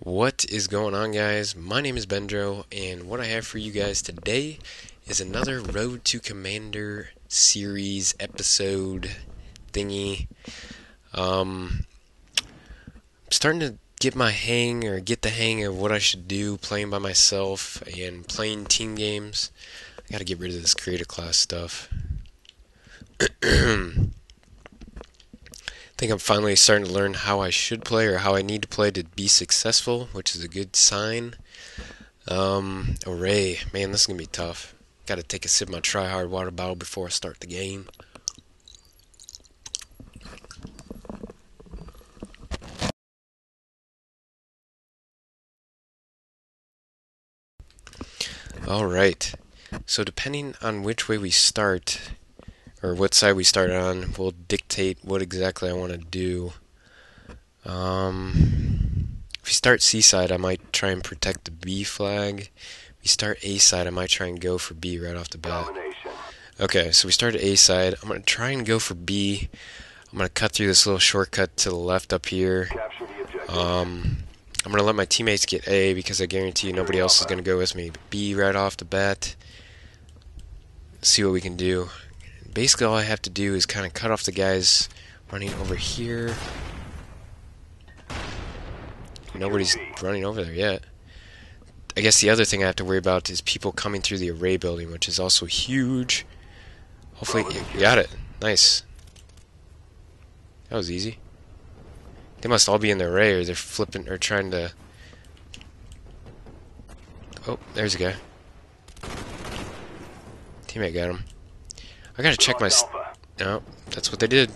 What is going on, guys? My name is Bendro, and what I have for you guys today is another Road to Commander series episode thingy. Um, I'm starting to get my hang or get the hang of what I should do playing by myself and playing team games. I gotta get rid of this creator class stuff. think I'm finally starting to learn how I should play or how I need to play to be successful, which is a good sign. Um, array, man, this is gonna be tough. Got to take a sip of my try hard water bottle before I start the game. Alright, so depending on which way we start, or what side we start on will dictate what exactly I want to do. Um, if we start C side, I might try and protect the B flag. If we start A side, I might try and go for B right off the bat. Okay, so we started A side. I'm going to try and go for B. I'm going to cut through this little shortcut to the left up here. Um, I'm going to let my teammates get A because I guarantee nobody else is going to go with me. B right off the bat. See what we can do basically all I have to do is kind of cut off the guys running over here. Nobody's running over there yet. I guess the other thing I have to worry about is people coming through the array building, which is also huge. Hopefully, oh, you got it. Nice. That was easy. They must all be in the array, or they're flipping, or trying to... Oh, there's a guy. Teammate got him. I gotta check my... No, that's what they did.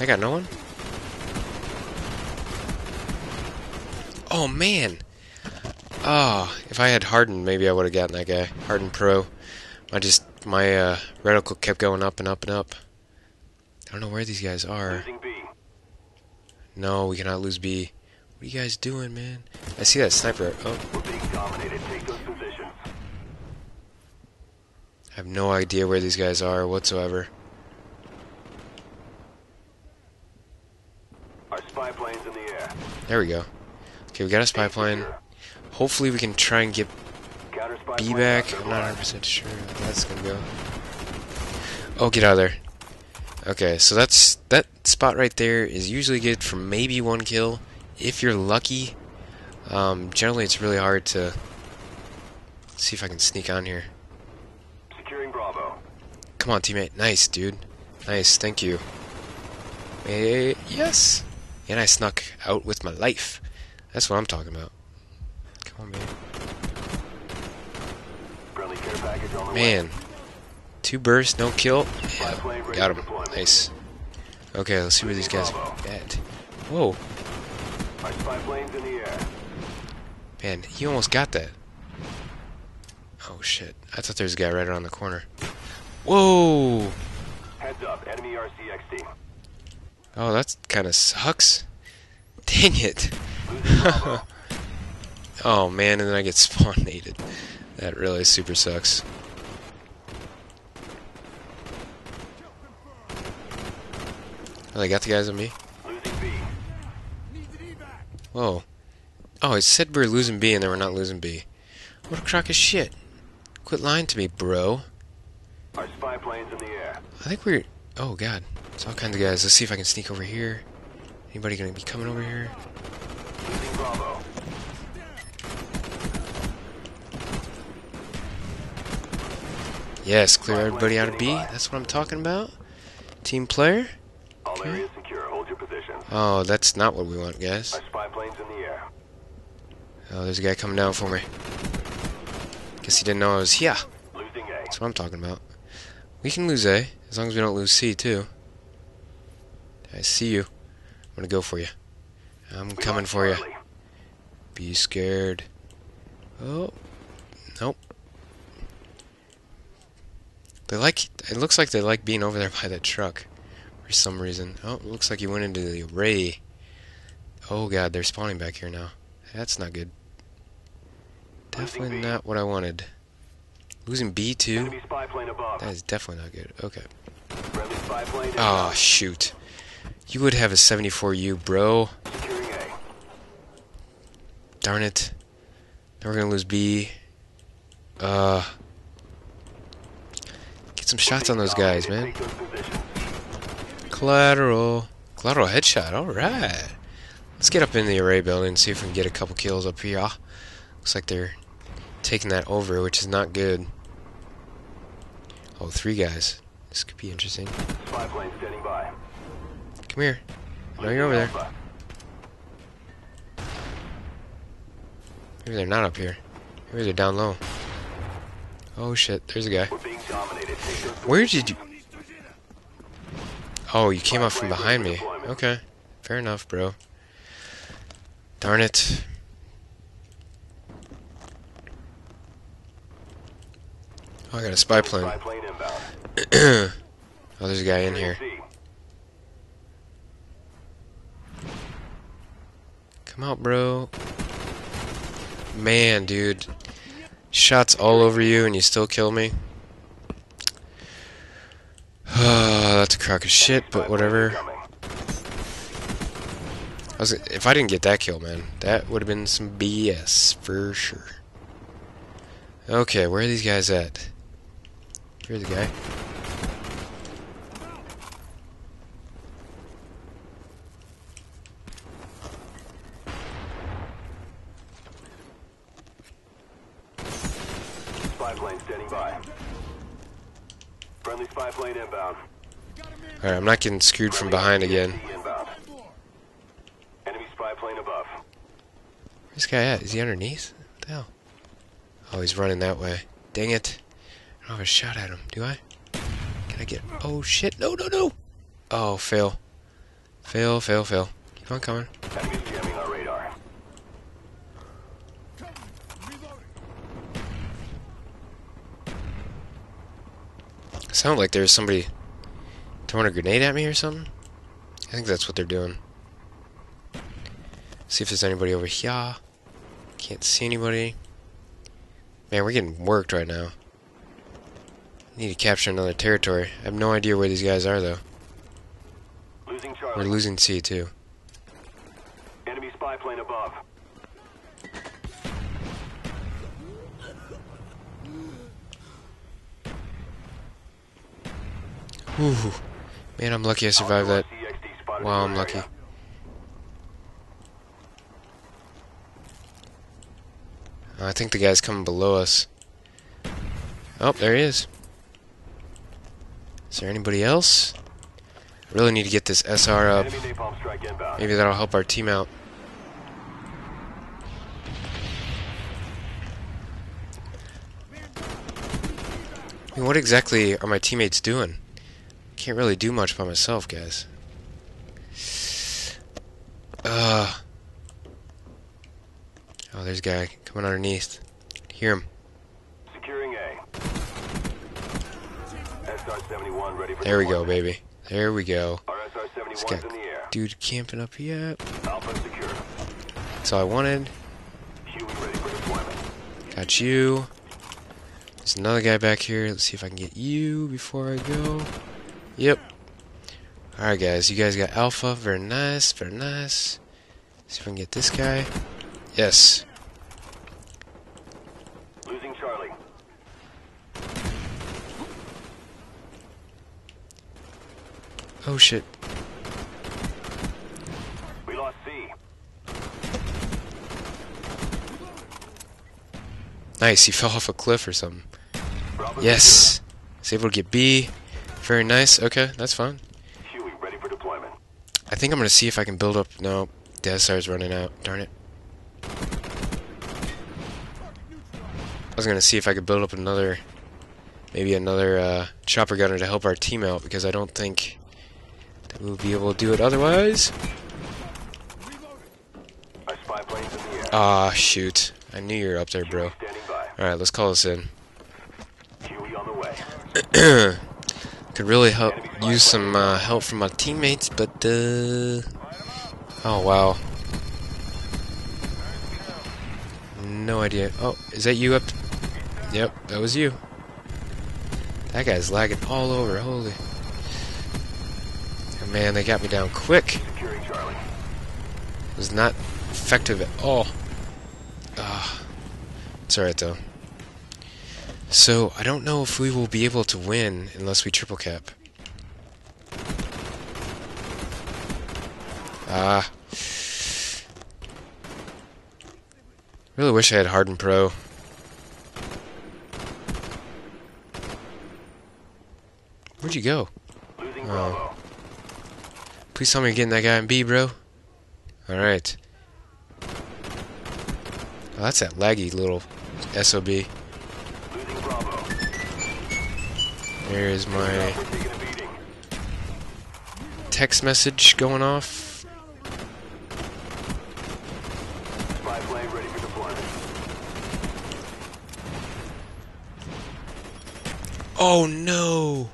I got no one? Oh, man! Oh, if I had Hardened, maybe I would have gotten that guy. Hardened Pro. I just... My uh, reticle kept going up and up and up. I don't know where these guys are. No, we cannot lose B. What are you guys doing, man? I see that sniper. Oh. I have no idea where these guys are whatsoever. Our spy plane's in the air. There we go. Okay, we got a spy plane. Hopefully we can try and get B back. I'm not 100% sure how that's gonna go. Oh, get out of there. Okay, so that's that spot right there is usually good for maybe one kill if you're lucky. Um, generally, it's really hard to see if I can sneak on here. Securing Bravo. Come on, teammate. Nice, dude. Nice, thank you. Hey, yes. And I snuck out with my life. That's what I'm talking about. Come on, man. Man, Two bursts, no kill. Yeah, got him. Nice. Okay, let's see where these guys at. Whoa. Man, he almost got that. Oh shit. I thought there was a guy right around the corner. Whoa! Heads up, enemy RCXD. Oh, that kind of sucks. Dang it. oh man, and then I get spawnated. That really super sucks. Oh, they got the guys on me? Whoa. Oh, it said we are losing B and then we're not losing B. What a crock of shit. Quit lying to me, bro. Our spy plane's in the air. I think we're... Oh, God. It's all kinds of guys. Let's see if I can sneak over here. Anybody gonna be coming over here? Bravo. Yes, clear everybody out of B. That's what I'm talking about. Team player. Mm-hmm. All areas secure. Hold your position. Oh, that's not what we want, guys. Our spy plane's in the air. Oh, there's a guy coming down for me. Guess he didn't know I was here. That's what I'm talking about. We can lose A, as long as we don't lose C, too. I see you. I'm gonna go for you. I'm we coming for you. Be scared. Oh. Nope. They like... It looks like they like being over there by that truck for some reason. Oh, looks like he went into the array. Oh god, they're spawning back here now. That's not good. Definitely not what I wanted. Losing B too? Enemy spy plane above. That is definitely not good. Okay. Oh, shoot. You would have a 74U, bro. Darn it. Now we're gonna lose B. Uh. Get some shots on those guys, man. Collateral. Collateral headshot, alright. Let's get up in the array building and see if we can get a couple kills up here. Ah, looks like they're taking that over, which is not good. Oh, three guys. This could be interesting. Spy plane standing by. Come here. I know you're over there. Maybe they're not up here. Maybe they're down low. Oh shit, there's a guy. Where did you... Oh, you came up from behind me. Okay. Fair enough, bro. Darn it. Oh, I got a spy plane. Oh, there's a guy in here. Come out, bro. Man, dude. Shots all over you and you still kill me. Oh. That's a crock of shit, but whatever. I was, if I didn't get that kill, man, that would have been some BS for sure. Okay, where are these guys at? Here's the guy. Spy plane standing by. Friendly spy plane inbound. Alright, I'm not getting screwed from behind again. Enemy spy plane above. Where's this guy at? Is he underneath? What the hell? Oh, he's running that way. Dang it. I don't have a shot at him, do I? Can I get... Oh, shit. No, no, no! Oh, fail. Fail, fail, fail. Keep on coming. Enemy jamming our radar. Sounded like there's somebody throwing a grenade at me or something. I think that's what they're doing. See if there's anybody over here. Can't see anybody. Man, we're getting worked right now. Need to capture another territory. I have no idea where these guys are though. Losing We're losing C too. Enemy spy plane above. Ooh, man, I'm lucky I survived that. Wow, I'm lucky. I think the guy's coming below us. Oh, there he is. Is there anybody else? I really need to get this SR up. Maybe that'll help our team out. I mean, what exactly are my teammates doing? Can't really do much by myself, guys. Uh. Oh, there's a guy coming underneath. Hear him. Securing A. SR-71 ready for There we go, baby. There we go. Our SR-71's This guy- in the air. Dude camping up here. Alpha secure. That's all I wanted. Huey ready for deployment. Got you. There's another guy back here. Let's see if I can get you before I go. Yep. Alright, guys. You guys got Alpha. Very nice. Very nice. See if we can get this guy. Yes. Losing Charlie. Oh, shit. We lost C. Nice. He fell off a cliff or something. Bravo Yes. Was able to get B. Very nice. Okay, that's fine. Huey ready for deployment. I think I'm going to see if I can build up... No. The SR's running out. Darn it. I was going to see if I could build up another... Maybe another uh, chopper gunner to help our team out because I don't think that we'll be able to do it otherwise. Our spy plane's in the air. Ah, shoot. I knew you were up there, bro. Alright, let's call this in. Huey on the way. Could really help use some uh, help from my teammates, but uh oh wow, no idea. Oh, is that you up? Yep, that was you. That guy's lagging all over. Holy. Oh, man, they got me down quick. It was not effective at all. Ah. It's alright, though. So, I don't know if we will be able to win unless we triple cap. Ah. Really wish I had Harden Pro. Where'd you go? Oh. Please tell me you're getting that guy in B, bro. Alright. Oh, that's that laggy little SOB. There is my We're taking a beating. text message going off. Spy plane ready for deployment. Oh no!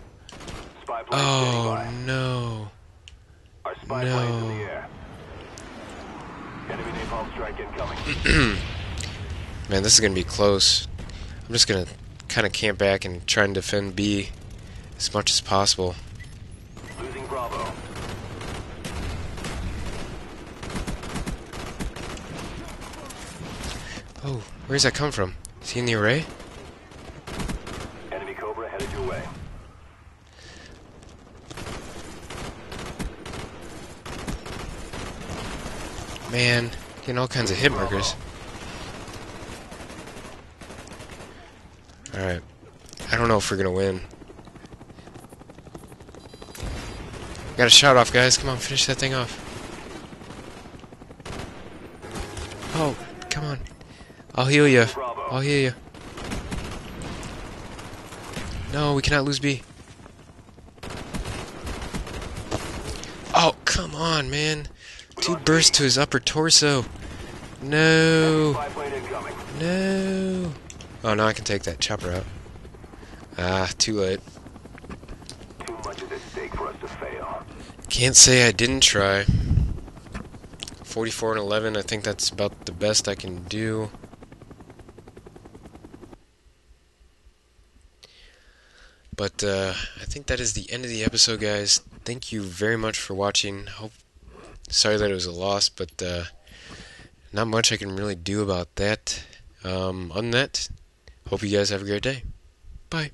Oh no! No. plane's in the air. Enemy napalm strike incoming. Man, this is gonna be close. I'm just gonna kind of camp back and try and defend B as much as possible. Losing Bravo. Oh, where's that come from? Is he in the array? Enemy Cobra headed your way. Man, getting all kinds of hit markers. Alright. I don't know if we're gonna win. Got a shot off, guys. Come on, finish that thing off. Oh, come on. I'll heal you. I'll heal you. No, we cannot lose B. Oh, come on, man. Dude burst to his upper torso. No. No. Oh, now I can take that chopper out. Ah, too late. Much is at stake for us to fail. Can't say I didn't try. 44 and 11, I think that's about the best I can do. But uh, I think that is the end of the episode, guys. Thank you very much for watching. Hope sorry that it was a loss, but uh, not much I can really do about that. Um, than that, hope you guys have a great day. Bye.